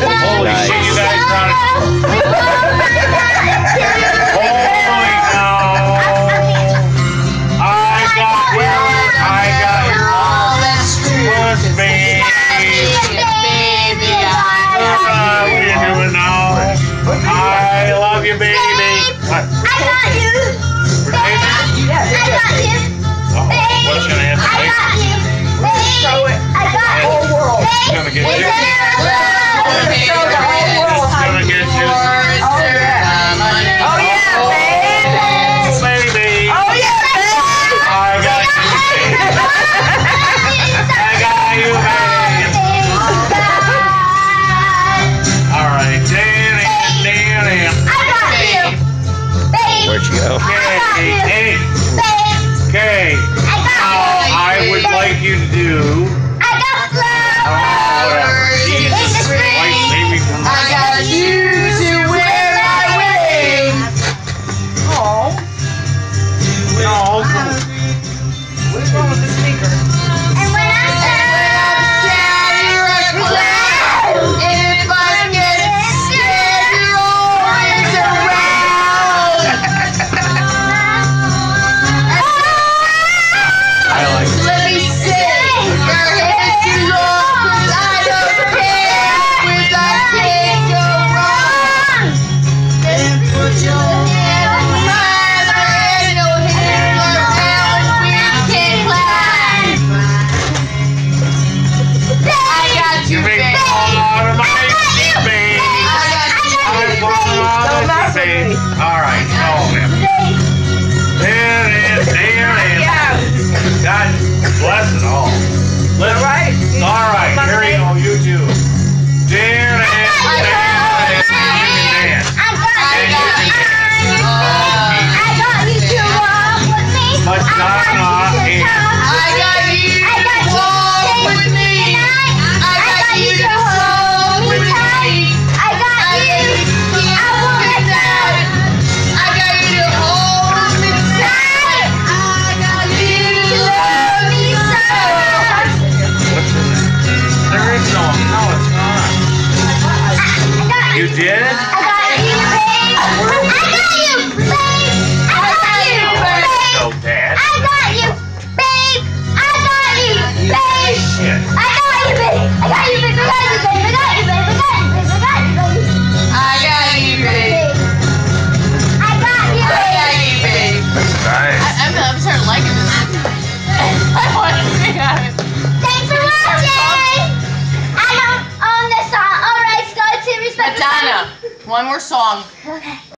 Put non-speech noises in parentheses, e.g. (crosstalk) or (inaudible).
Bye. go. Okay. Now I would like you to do. Oh, got flowers. I got you to wear my. Oh. What's wrong with the speaker? did? one more song. Okay. (laughs)